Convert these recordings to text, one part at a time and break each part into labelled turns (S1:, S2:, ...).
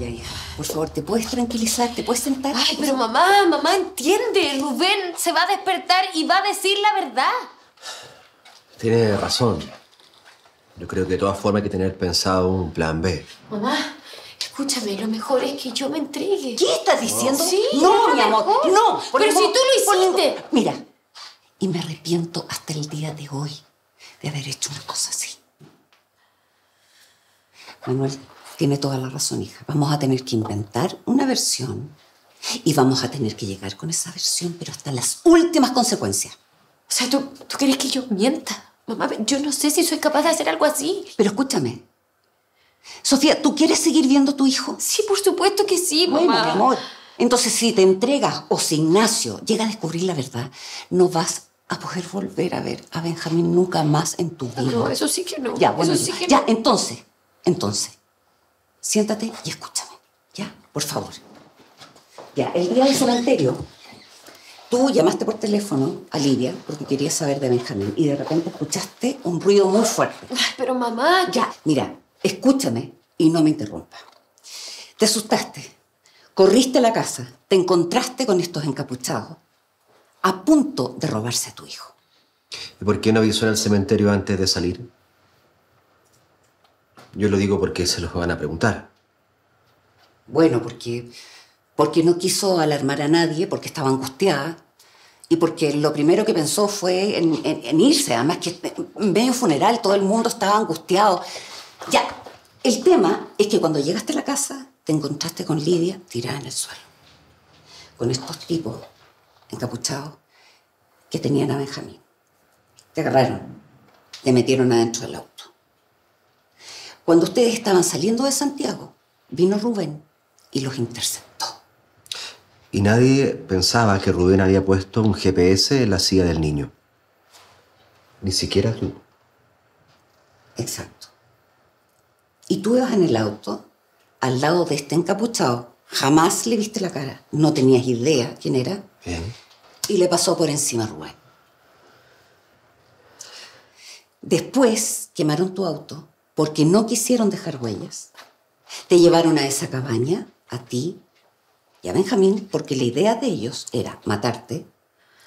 S1: Ya, hija, por favor, ¿te puedes tranquilizar? ¿Te puedes sentar?
S2: Ay, pero mamá, mamá, entiende. Rubén se va a despertar y va a decir la verdad.
S3: Tiene razón. Yo creo que de todas formas hay que tener pensado un plan B.
S2: Mamá, escúchame, lo mejor es que yo me entregue.
S1: ¿Qué estás diciendo?
S2: Sí,
S1: no, mi amor,
S2: mejor.
S1: no. por
S2: Pero
S1: el
S2: si tú lo hiciste.
S1: Mira, y me arrepiento hasta el día de hoy de haber hecho una cosa así. Manuel, tiene toda la razón, hija. Vamos a tener que inventar una versión y vamos a tener que llegar con esa versión, pero hasta las últimas consecuencias.
S2: O sea, ¿tú, ¿tú quieres que yo mienta? Mamá, yo no sé si soy capaz de hacer algo así.
S1: Pero escúchame. Sofía, ¿tú quieres seguir viendo a tu hijo?
S2: Sí, por supuesto que sí, mamá.
S1: Bueno, mi amor. Entonces, si te entregas o si Ignacio llega a descubrir la verdad, no vas a poder volver a ver a Benjamín nunca más en tu vida.
S2: No, eso sí que no.
S1: Ya, bueno,
S2: eso sí
S1: ya,
S2: que
S1: ya,
S2: no.
S1: entonces, entonces, siéntate y escúchame, ¿ya? Por favor. Ya, el día del cementerio, tú llamaste por teléfono a Lidia porque querías saber de Benjamín y de repente escuchaste un ruido muy fuerte.
S2: Ay, pero mamá,
S1: Ya, mira, escúchame y no me interrumpa. Te asustaste, corriste a la casa, te encontraste con estos encapuchados a punto de robarse a tu hijo.
S3: ¿Y por qué no avisó en el cementerio antes de salir? Yo lo digo porque se los van a preguntar.
S1: Bueno, porque, porque no quiso alarmar a nadie, porque estaba angustiada y porque lo primero que pensó fue en, en- irse. Además que en medio funeral todo el mundo estaba angustiado. Ya, el tema es que cuando llegaste a la casa te encontraste con Lidia tirada en el suelo. Con estos tipos encapuchados que tenían a Benjamín. Te agarraron, te metieron adentro del auto. Cuando ustedes estaban saliendo de Santiago, vino Rubén y los interceptó.
S3: Y nadie pensaba que Rubén había puesto un GPS en la silla del niño. Ni siquiera tú.
S1: Exacto. Y tú ibas en el auto, al lado de este encapuchado. Jamás le viste la cara. No tenías idea quién era.
S3: Bien.
S1: Y le pasó por encima a Rubén. Después quemaron tu auto porque no quisieron dejar huellas. Te llevaron a esa cabaña, a ti y a Benjamín, porque la idea de ellos era matarte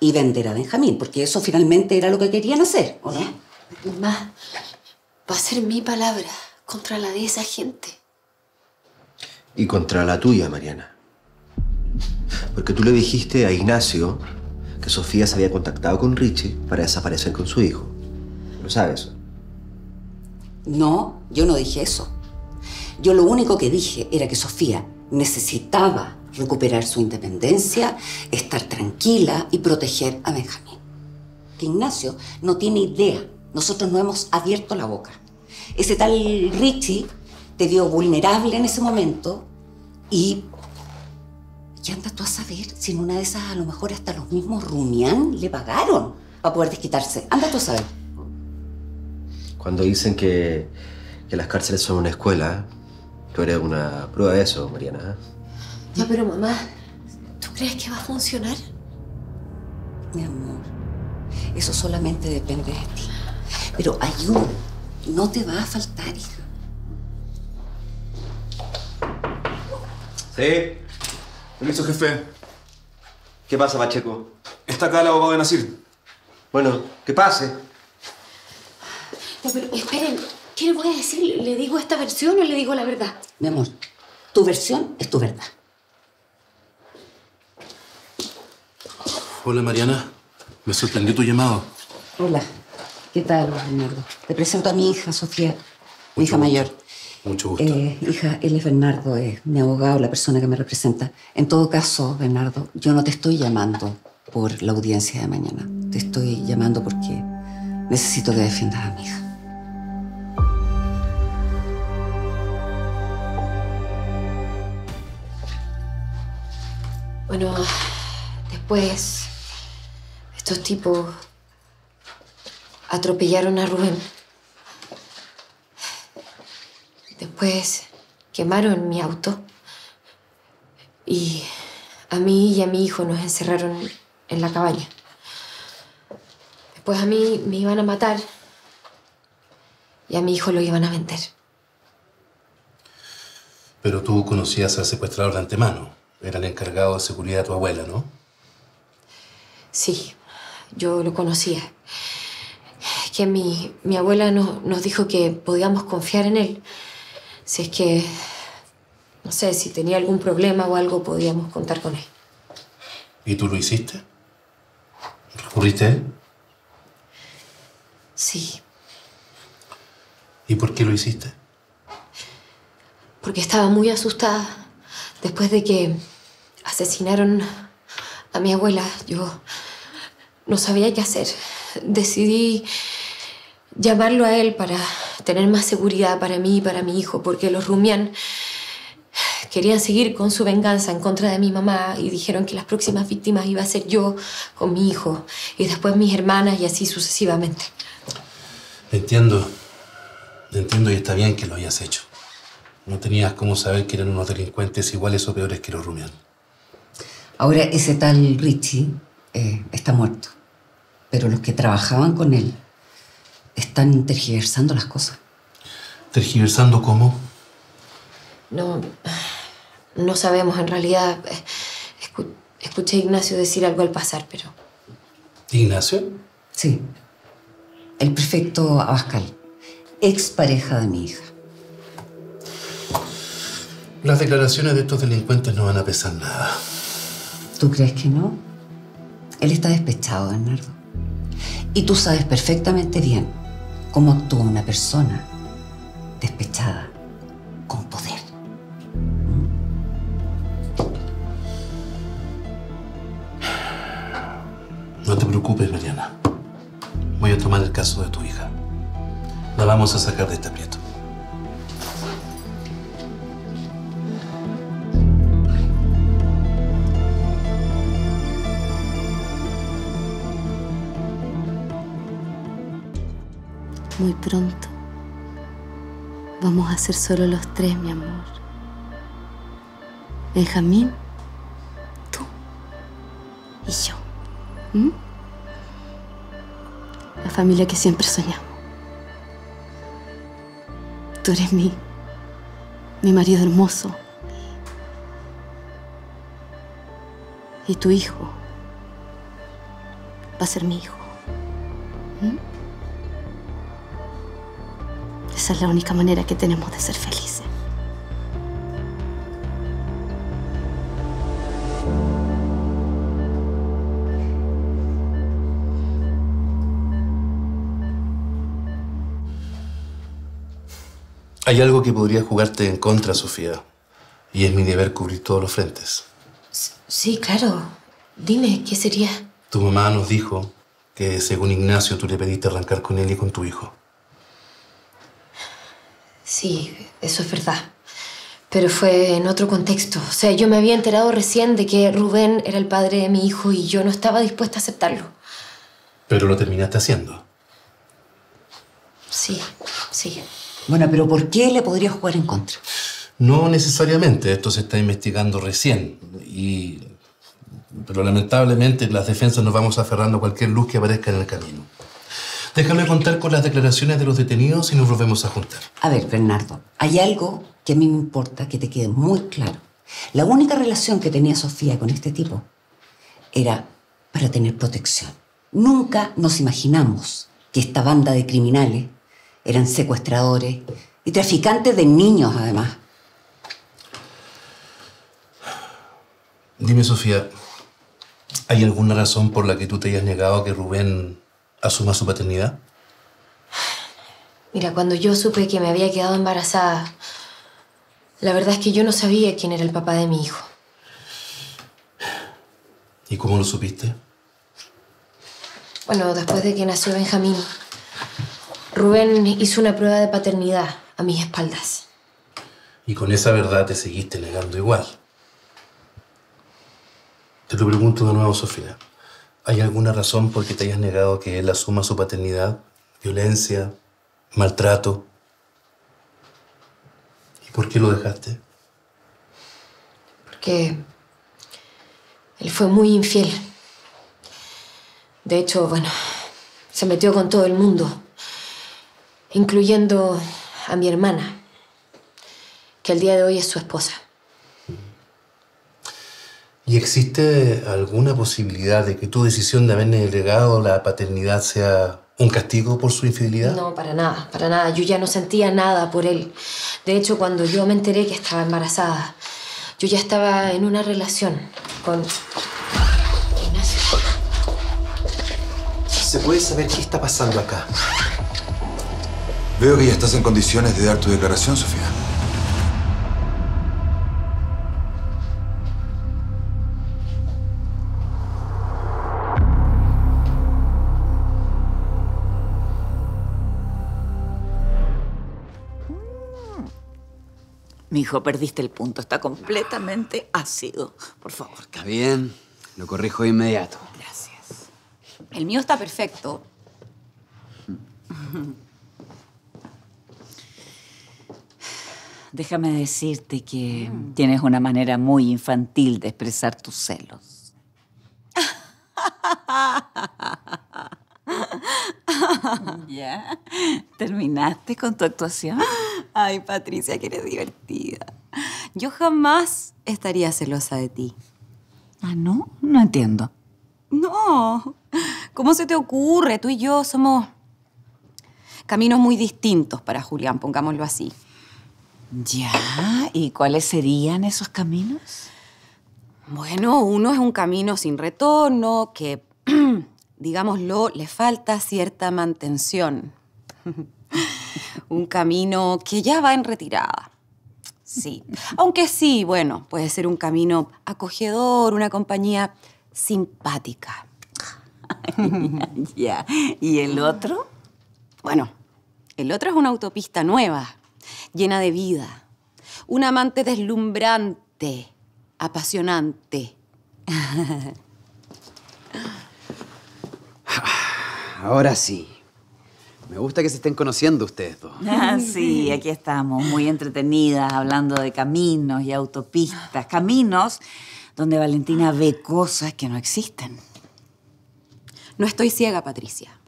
S1: y vender a Benjamín, porque eso finalmente era lo que querían hacer, ¿o no?
S2: mamá, va a ser mi palabra contra la de esa gente.
S3: Y contra la tuya, Mariana. Porque tú le dijiste a Ignacio que Sofía se había contactado con Richie para desaparecer con su hijo. ¿Lo sabes?
S1: No, yo no dije eso. Yo lo único que dije era que Sofía necesitaba recuperar su independencia, estar tranquila y proteger a Benjamín. Que Ignacio no tiene idea. Nosotros no hemos abierto la boca. Ese tal Richie te vio vulnerable en ese momento y... Y anda tú a saber si en una de esas a lo mejor hasta los mismos Rumián le pagaron para poder desquitarse. Anda tú a saber.
S3: Cuando dicen que, que las cárceles son una escuela, tú eres una prueba de eso, Mariana.
S2: Ya, pero mamá, ¿tú crees que va a funcionar?
S1: Mi amor, eso solamente depende de ti. Pero ayuda no te va a faltar, hija.
S4: Sí. Permiso, jefe.
S3: ¿Qué pasa, Pacheco?
S4: Está acá el abogado de Nacir.
S3: Bueno, que pase.
S2: Pero esperen, ¿qué le voy a decir? ¿Le digo esta versión o le digo la verdad?
S1: Mi amor, tu versión es tu verdad.
S5: Hola Mariana, me sorprendió tu llamado.
S1: Hola, ¿qué tal, Bernardo? Te presento a mi hija, Sofía, mi hija
S5: gusto.
S1: mayor.
S5: Mucho gusto.
S1: Eh, hija, él es Bernardo, es mi abogado, la persona que me representa. En todo caso, Bernardo, yo no te estoy llamando por la audiencia de mañana. Te estoy llamando porque necesito que defiendas a mi hija.
S2: Bueno, después estos tipos atropellaron a Rubén. Después quemaron mi auto. Y a mí y a mi hijo nos encerraron en la cabaña. Después a mí me iban a matar y a mi hijo lo iban a vender.
S5: Pero tú conocías al secuestrador de antemano. Era el encargado de seguridad de tu abuela, ¿no?
S2: Sí, yo lo conocía. Que mi, mi abuela no- nos dijo que podíamos confiar en él. Si es que, no sé, si tenía algún problema o algo, podíamos contar con él.
S5: ¿Y tú lo hiciste? ¿Recurriste a él?
S2: Sí,
S5: ¿Y por qué lo hiciste?
S2: porque estaba muy asustada después de que asesinaron a mi abuela. Yo no sabía qué hacer. Decidí llamarlo a él para tener más seguridad para mí y para mi hijo, porque los Rumián querían seguir con su venganza en contra de mi mamá y dijeron que las próximas víctimas iba a ser yo con mi hijo y después mis hermanas y así sucesivamente.
S5: Entiendo. Entiendo y está bien que lo hayas hecho. No tenías cómo saber que eran unos delincuentes iguales o peores que los Rumián.
S1: Ahora, ese tal Richie eh, está muerto. Pero los que trabajaban con él están tergiversando las cosas.
S5: ¿Tergiversando cómo?
S2: No, no sabemos en realidad. Escu- escuché a Ignacio decir algo al pasar, pero
S5: ¿Ignacio?
S1: Sí. El prefecto Abascal, ex pareja de mi hija.
S5: Las declaraciones de estos delincuentes no van a pesar nada.
S1: ¿Tú crees que no? Él está despechado, Bernardo. Y tú sabes perfectamente bien cómo actúa una persona despechada con poder.
S5: No te preocupes, Mariana. Voy a tomar el caso de tu hija. La vamos a sacar de este aprieto.
S6: Muy pronto vamos a ser solo los tres, mi amor. Benjamín, tú y yo. La familia que siempre soñamos. Tú eres mi, mi marido hermoso. Y tu hijo va a ser mi hijo. Esa es la única manera que tenemos de ser felices.
S5: Hay algo que podría jugarte en contra, Sofía. Y es mi deber cubrir todos los frentes.
S2: sí, claro. Dime, ¿qué sería?
S5: Tu mamá nos dijo que, según Ignacio, tú le pediste arrancar con él y con tu hijo.
S2: Sí, eso es verdad. Pero fue en otro contexto. O sea, yo me había enterado recién de que Rubén era el padre de mi hijo y yo no estaba dispuesta a aceptarlo.
S5: Pero lo terminaste haciendo.
S2: Sí, sí.
S1: Bueno, pero ¿por qué le podría jugar en contra?
S5: No necesariamente, esto se está investigando recién. Y... Pero lamentablemente las defensas nos vamos aferrando a cualquier luz que aparezca en el camino. Déjame contar con las declaraciones de los detenidos y nos volvemos a juntar.
S1: A ver, Bernardo, hay algo que a mí me importa que te quede muy claro. La única relación que tenía Sofía con este tipo era para tener protección. Nunca nos imaginamos que esta banda de criminales eran secuestradores y traficantes de niños, además.
S5: Dime, Sofía, ¿hay alguna razón por la que tú te hayas negado a que Rubén asuma su paternidad?
S2: Mira, cuando yo supe que me había quedado embarazada, la verdad es que yo no sabía quién era el papá de mi hijo.
S5: ¿Y cómo lo supiste?
S2: Bueno, después de que nació Benjamín, Rubén hizo una prueba de paternidad a mis espaldas.
S5: Y con esa verdad te seguiste negando igual. Te lo pregunto de nuevo, Sofía. ¿Hay alguna razón por que te hayas negado que él asuma su paternidad? ¿Violencia? ¿Maltrato? ¿Y por qué lo dejaste?
S2: Porque él fue muy infiel. De hecho, bueno, se metió con todo el mundo, incluyendo a mi hermana, que el día de hoy es su esposa.
S5: ¿Y existe alguna posibilidad de que tu decisión de haberle delegado la paternidad sea un castigo por su infidelidad?
S2: No, para nada, para nada. Yo ya no sentía nada por él. De hecho, cuando yo me enteré que estaba embarazada, yo ya estaba en una relación con Ignacio.
S3: ¿Se puede saber qué está pasando acá?
S4: Veo que ya estás en condiciones de dar tu declaración, Sofía.
S7: Mi hijo, perdiste el punto. Está completamente ácido. Por favor.
S8: Está bien, lo corrijo de inmediato.
S7: Gracias.
S9: El mío está perfecto.
S7: Déjame decirte que tienes una manera muy infantil de expresar tus celos. ¿Ya? ¿Terminaste con tu actuación?
S9: Ay, Patricia, que eres divertida. Yo jamás estaría celosa de ti.
S7: Ah, ¿no? No entiendo.
S9: No. ¿Cómo se te ocurre? Tú y yo somos caminos muy distintos para Julián, pongámoslo así.
S7: ¿Ya? ¿Y cuáles serían esos caminos?
S9: Bueno, uno es un camino sin retorno que, digámoslo, le falta cierta mantención. un camino que ya va en retirada. Sí. Aunque sí, bueno, puede ser un camino acogedor, una compañía simpática.
S7: ya. ¿Y el otro?
S9: Bueno, el otro es una autopista nueva, llena de vida. Un amante deslumbrante, apasionante.
S8: Ahora sí. Me gusta que se estén conociendo ustedes dos.
S7: Ah, sí, aquí estamos, muy entretenidas, hablando de caminos y autopistas. Caminos donde Valentina ve cosas que no existen.
S9: No estoy ciega, Patricia.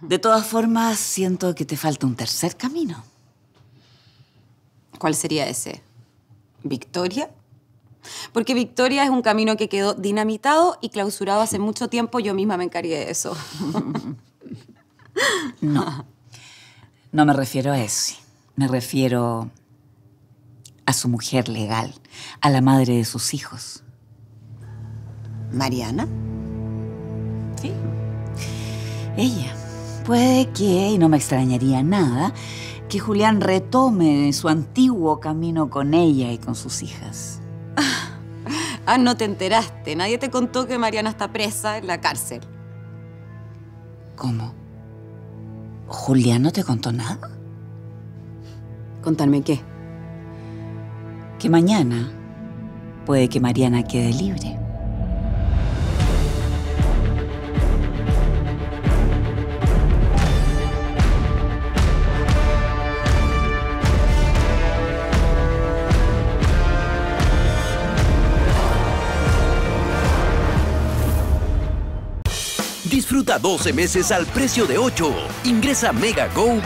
S7: De todas formas, siento que te falta un tercer camino.
S9: ¿Cuál sería ese? ¿Victoria? Porque Victoria es un camino que quedó dinamitado y clausurado hace mucho tiempo. Yo misma me encargué de eso.
S7: No. No me refiero a ese. Me refiero a su mujer legal, a la madre de sus hijos.
S9: ¿Mariana?
S7: Sí. Ella. Puede que, y no me extrañaría nada, que Julián retome su antiguo camino con ella y con sus hijas.
S9: Ah, no te enteraste. Nadie te contó que Mariana está presa en la cárcel.
S7: ¿Cómo? ¿Julián no te contó nada?
S9: ¿Contarme qué?
S7: Que mañana puede que Mariana quede libre.
S10: Disfruta 12 meses al precio de 8. Ingresa megago.cl.